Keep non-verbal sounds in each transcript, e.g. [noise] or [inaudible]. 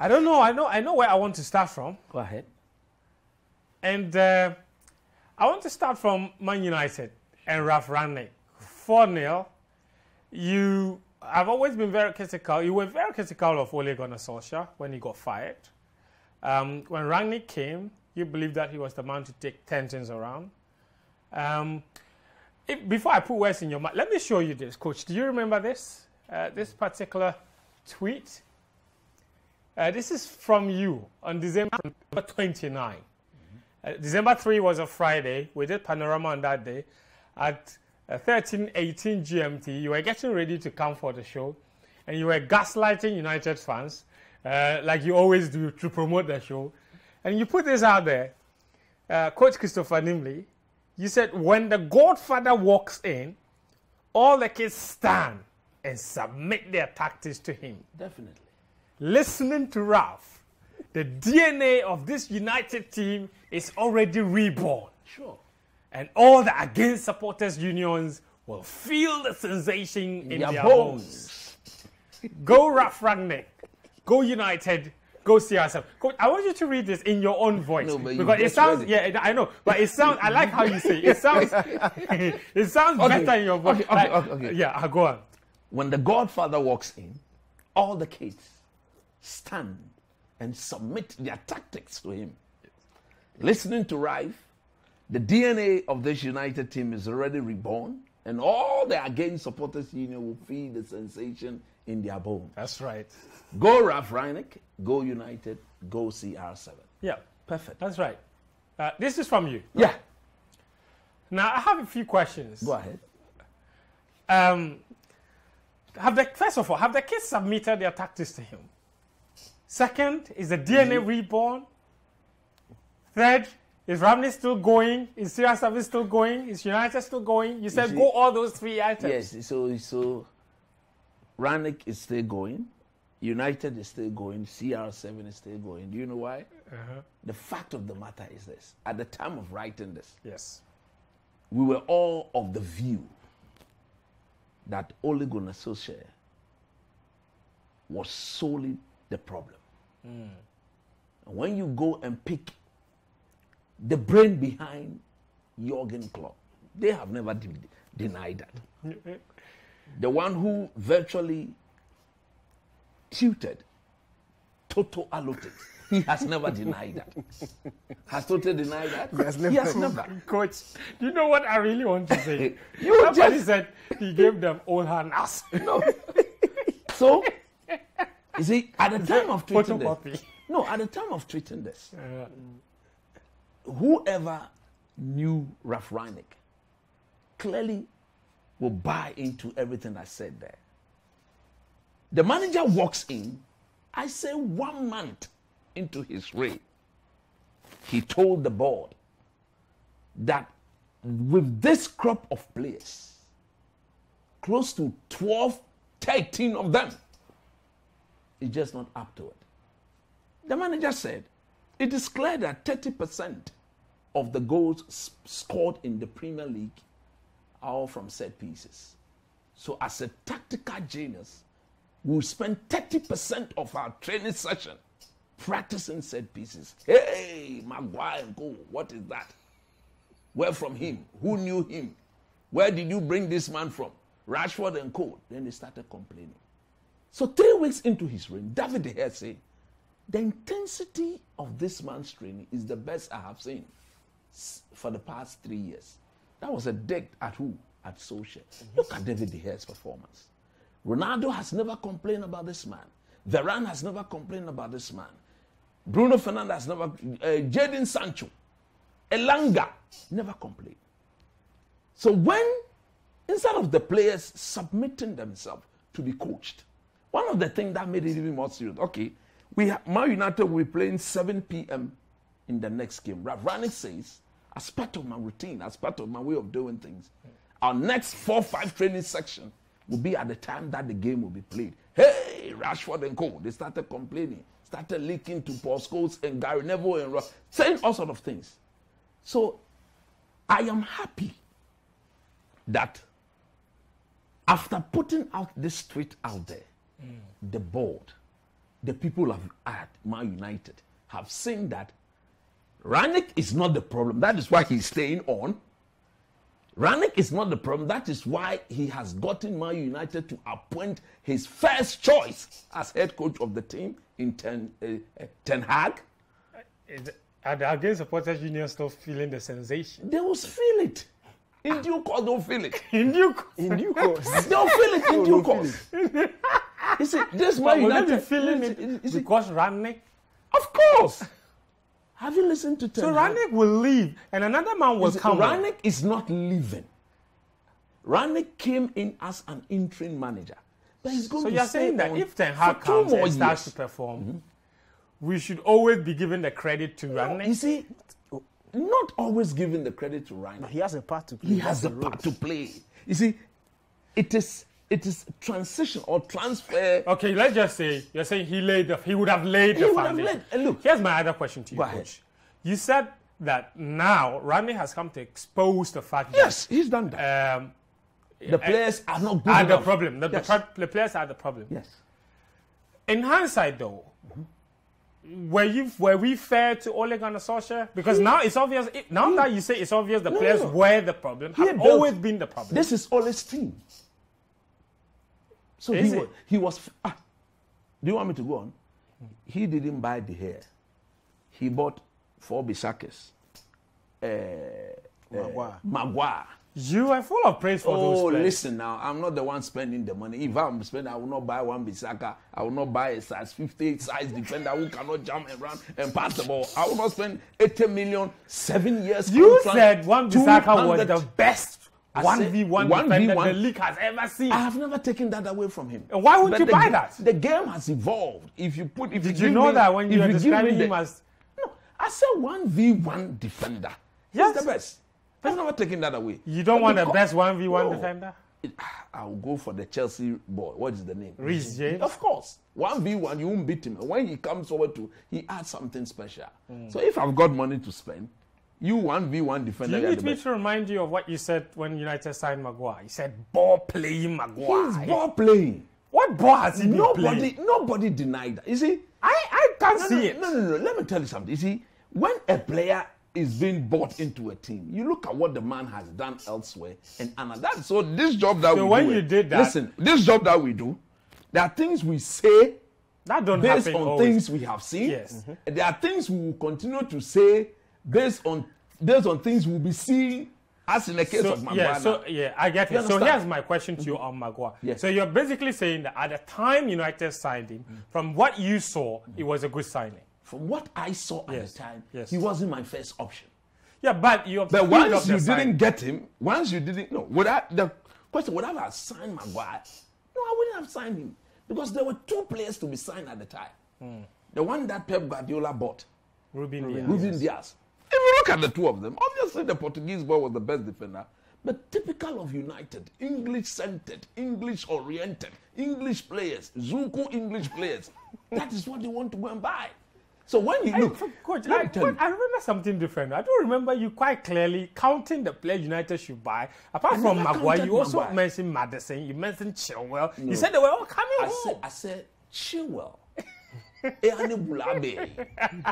I don't know. I know. I know where I want to start from, Go ahead. and uh, I want to start from Man United and Ralf Rangnick. Four 0 You I've always been very critical. You were very critical of Ole Gunnar Solskjaer when he got fired. Um, when Rangnick came, you believed that he was the man to take tensions around. Um, if, before I put words in your mouth, let me show you this, Coach. Do you remember this? Uh, this particular tweet. Uh, this is from you on December 29. Uh, December 3 was a Friday. We did Panorama on that day. At uh, 13:18 GMT, you were getting ready to come for the show, and you were gaslighting United fans, uh, like you always do to promote the show. And you put this out there, uh, Coach Christopher Nimley. You said when the Godfather walks in, all the kids stand and submit their tactics to him Definitely. Listening to Ralf, the DNA of this United team is already reborn. Sure. And all the against supporters unions will feel the sensation in Their their, bones. bones. Go Ralf Rangnick. Go United. Go CR7. Coach, I want you to read this in your own voice. No, because it sounds, yeah, I know, but it sounds, I like how you say it. It sounds, [laughs] it sounds Okay, better in your voice. okay, okay, Like- okay, okay. Yeah, go on. When the Godfather walks in, all the kids stand and submit their tactics to him. Listening to Ralf, the DNA of this United team is already reborn, and all the against supporters union will feel the sensation in their bones. That's right. Go Ralf Rangnick, go United, go CR7. Yeah, Perfect. that's right. Uh, this is from you. Yeah, Now, I have a few questions. go ahead. Um, have the first of all, have the kids submitted their tactics to him? Second, is the DNA reborn? Third, is Ramney still going? Is CR7 still going? Is United still going? You said see- go all those three items. Yes, so so Rangnick is still going, United is still going, CR7 is still going. Do you know why? Uh-huh. The fact of the matter is this: at the time of writing this, Yes. we were all of the view that Ole Gunnar Solskjaer was solely the problem. And when you go and pick the brain behind Jurgen Klopp, they have never de- denied that. the one who virtually tutored Toto Alote, he has never denied that. Has Toto denied that? has He has never. [laughs] Coach, do you know what I really want to say? [laughs] You Somebody just- said he gave them all hand ass. No. [laughs] so, you see, at the time of tweeting this, no, at the time of tweeting this, whoever knew Ralf Rangnick clearly will buy into everything I said there. The manager walks in, I say one month into his reign, he told the board that with this crop of players, close to 12, 13 of them, is just not up to it. The manager said, it is clear that 30% of the goals scored in the Premier League are from set pieces. So, as a tactical genius, we'll spend 30% of our training session practicing set pieces. Hey, Maguire go, what is that? Where from him? Who knew him? Where did you bring this man from? Rashford and Co. Then they started complaining. So three weeks into his reign, David De Gea said, the intensity of this man's training is the best I have seen for the past three years. That was a dig at who? At Solskjaer. Look at David De Gea's performance. Ronaldo has never complained about this man. Varane has never complained about this man. Bruno Fernandes has never, uh, Jadon Sancho, Elanga never complained. So when, instead of the players submitting themselves to be coached, one of the things that made it even more serious, okay, we have, Man United will be playing 7 p.m. in the next game. Ralf Rangnick says, as part of my routine, as part of my way of doing things, our next four, five training section will be at the time that the game will be played. Hey, Rashford and Co. They started complaining, started leaking to Paul Scholes and Gary Neville and Ross, saying all sort of things. So I am happy that after putting out this tweet out there, the board, the people of at Man United have seen that Rangnick is not the problem. That is why he's staying on. Rangnick is not the problem. That is why he has gotten Man United to appoint his first choice as head coach of the team in Ten, uh, uh Ten Hag. Uh, are the Algerian supporters union still feeling the sensation? They will feel it. In due course, don't feel it. [laughs] In due course. In due course. they'll feel it in [laughs] due course. [laughs] you see, [laughs] this man well, United. Were you feeling it, it, because see, Of course. [laughs] Have you listened to Ten So Rangnick will leave, and another man will come. Rangnick is not leaving. Rangnick came in as an interim manager, but he's going so to you're saying that if Ten Hag comes and starts to perform, mm-hmm. we should always be giving the credit to no, You see, not always giving the credit to Ryan. But he has a part to play. He has a part to play. You see, it is it is transition or transfer. Okay, let's just say you're saying he laid the he would have laid he the foundation. Laid, look, here's my other question to you, coach. You said that now Ramy has come to expose the fact. Yes, that, he's done that. Um, the eh, players are not good. Are enough. the problem? The, yes. the, the, players are the problem. Yes. In hindsight, though. Mm-hmm were you were we fair to Ole Gunnar Solskjaer? Because he, now it's obvious. Now he, that you say it's obvious, the no, players no, were the problem. Have built, always been the problem. This is Ole's team. So he was, he was. Ah, do you want me to go on? He didn't buy the hair. He bought four Bisakis. Uh, Magua. Uh, Magua. You are full of praise for oh, those. Oh, listen now. I'm not the one spending the money. If I'm spending, I will not buy one Bisaka. I will not buy a size 58 size defender who cannot jump around and pass the ball. I will not spend 80 million, seven years. You said one Bisaka was the best 1v1 defender the league has ever seen. I have never taken that away from him. And why would you buy that? The game has evolved. If you put, if Did you, you know me, that when you describing him as... No, I said one v one defender. Yes. He's the best. I've never taken that away. You don't but want the best one v one defender? It, ah, I'll go for the Chelsea boy. What is the name? Reece James. Of course. one v one, you won't beat him. When he comes over to, he adds something special. Mm. So if I've got money to spend, you one v one defender. Do you need me to remind you of what you said when United signed Maguire? You said ball playing Maguire. He's ball playing. What ball has he nobody, been playing? Nobody denied that. You see, I, I can't no, see no, it. No, no, no. Let me tell you something. You see, when a player is being bought into a team, you look at what the man has done elsewhere and and That, so this job that so we when do, you did that, listen, this job that we do, there are things we say that don't based happen on always. things we have seen. Yes. Mm-hmm. There are things we will continue to say based on based on things we'll be seeing as in the case so, of Maguire. Yeah, so yeah, I get you it. Understand? So here's my question to you mm-hmm. on Maguire. Yes. So you're basically saying that at the time United signed him, mm. from what you saw, mm. it mm-hmm. was a good signing. From what I saw yes. at the time, yes. he wasn't my first option. Yeah, but you. But once you didn't get him, once you didn't, no. Would I, the question would I have signed Maguire? No, I wouldn't have signed him because there were two players to be signed at the time. Mm. The one that Pep Guardiola bought, Ruben, Dias. Ruben Dias if you look at the two of them, obviously the Portuguese boy was the best defender, but typical of United, English centered, English oriented, English players, Zuku English players. that is what they want to go and buy. So when you I, look, coach, I, coach, I, remember something different. I don't remember you quite clearly counting the players United should buy. Apart I from Maguire, you also mentioned Maddison, you mentioned Chilwell. No. You said they were all coming I home. Said, I said Chilwell Ehani Bulabe.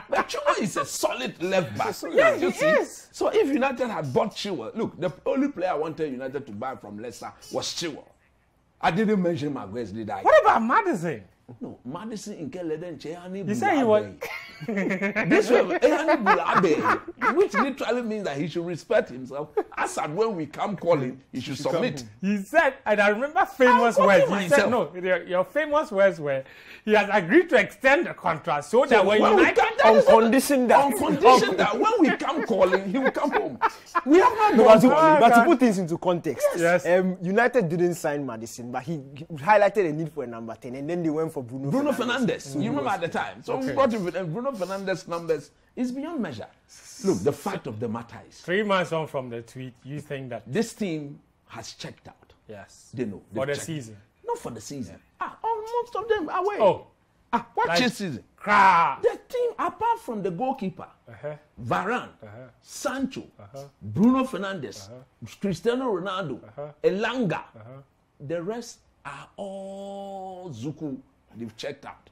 but Chuma is a solid left back. So, so yeah, he see? is. So if United had bought Chilwell, look, the only player I wanted United to buy from Leicester was Chilwell. I didn't mention Maguire, did I? What about Madison? No, Madison in Keleden Chehani Bulabe. You say he was. this one eh, which literally means that he should respect himself. As and when we come calling, he should submit. He said, and I remember famous words. He myself. said, no, your, famous words were, he has agreed to extend the contract so, that when you united on condition that. On condition that when we come calling, he will come home. We have not no, done calling. But to put things into context, yes. Um, United didn't sign Maddison, but he, highlighted a need for a number 10, and then they went for Bruno Bruno Fernandes. Fernandes. You mm. remember at the time. So okay. we got him, and Bruno Fernandes' numbers is beyond measure. Look, the fact of the matter is. Three months on from the tweet, you think that. This team has checked out. Yes. They know. For the checked. season. Not for the season. Yeah. Ah, most of them away. Oh. Ah, watch like, season. Crap. The team, apart from the goalkeeper, uh-huh. Varane, uh-huh. Sancho, uh-huh. Bruno Fernandes, uh-huh. Cristiano Ronaldo, uh-huh. Elanga, uh-huh. the rest are all Zuku. They've checked out.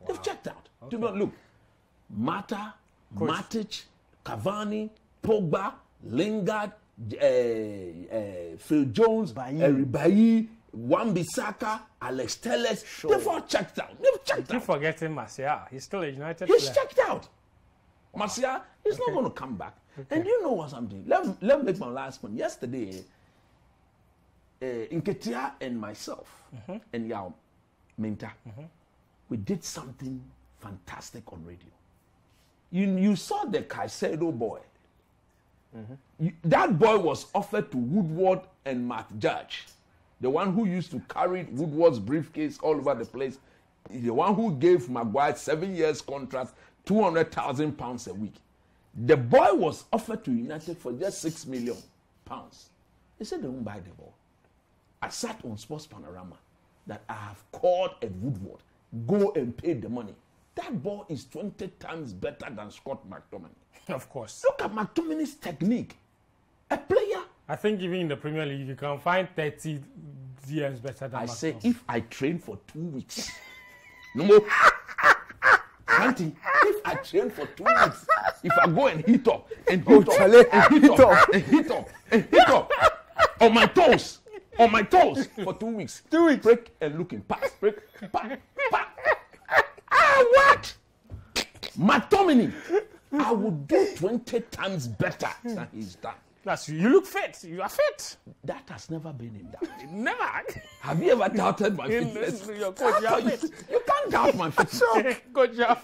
Wow. They've checked out. Okay. Do not look. Mata, Coach. Matic, Cavani, Pogba, Lingard, uh, uh, Phil Jones, Bailly. Eric Bailly, Eribayi, Wan-Bissaka, Alex Telles. They've all checked out. They've checked Keep out. forgetting Martial. He's still a United He's player. checked out. Martial is not going to come back. And you know what I'm doing? Let, let me make my last point. Yesterday, uh, Nketia and myself mm-hmm. and Yao Minta, mm-hmm. we did something fantastic on radio. You, you saw the Caicedo boy. Mm-hmm. You- that boy was offered to Woodward and Matt Judge, the one who used to carry Woodward's briefcase all over the place, the one who gave Maguire seven years contract, two hundred thousand pounds a week. The boy was offered to United for just six million pounds. They said they won't buy the ball. I sat on Sports Panorama that I have called at Woodward, go and pay the money. That ball is 20 times better than Scott McTominay. Of course. Look at McTominay's technique. A player, I think even in the Premier League, you can find 30 years better than I say, Macron. if I train for two weeks, no more. Auntie, if I train for two weeks, if I go and hit up and hit Oh, up Charlie, and hit hit up up. and hit up and hit up on my toes, on my toes for two weeks, Two weeks. break and looking pass, break, pass, pass. Ah, what? McTominay, I would do 20 times better than he's done. That's you look fit. You are fit. That has never been in doubt. [laughs] Never. Have you ever doubted my In fitness? this- your coach, you are you, fit. [laughs] you can't doubt my [laughs] fitness. Good job.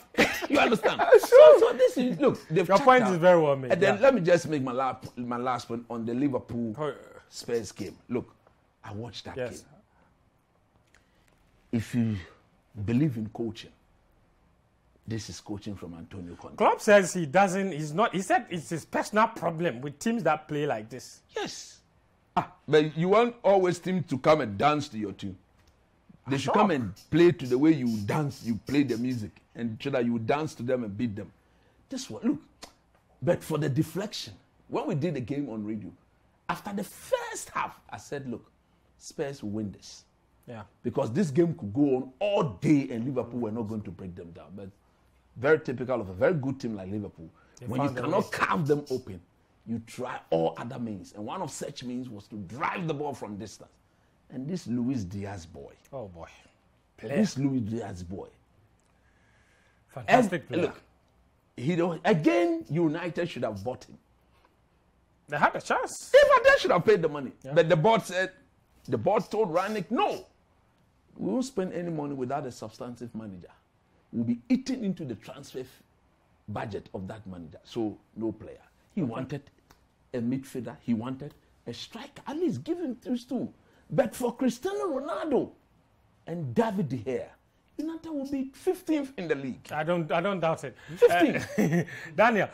you understand? so, so this is look. They've Your point out. is very well made. And then yeah. let me just make my last my last point on the Liverpool Oh, Spurs game. Look, I watched that Yes. game. If you believe in coaching, this is coaching from Antonio Conte. Klopp says he doesn't. He's not. He said it's his personal problem with teams that play like this. Yes. Ah, but you want always team to come and dance to your team. They should come and play to the way you dance, you play the music, and so that you dance to them and beat them. This one, look. But for the deflection, when we did the game on radio, after the first half, I said, look, Spurs will win this. Yeah. Because this game could go on all day and Liverpool were not going to break them down. But very typical of a very good team like Liverpool. when you cannot carve them open, you try all other means. And one of such means was to drive the ball from distance. And this Luis Diaz boy, Oh boy. Player. this Luis Diaz boy, Fantastic and player. look, he don't, again, United should have bought him. They had a chance. Even they should have paid the money. But the board said, the board told Rangnick, no, we won't spend any money without a substantive manager. We'll be eaten into the transfer budget of that manager. So no player. He wanted a midfielder. He wanted a striker. At least give him those two. But for Cristiano Ronaldo and David De Gea, United will be 15th in the league. I don't. I don't doubt it. 15. Uh, [laughs] Daniel,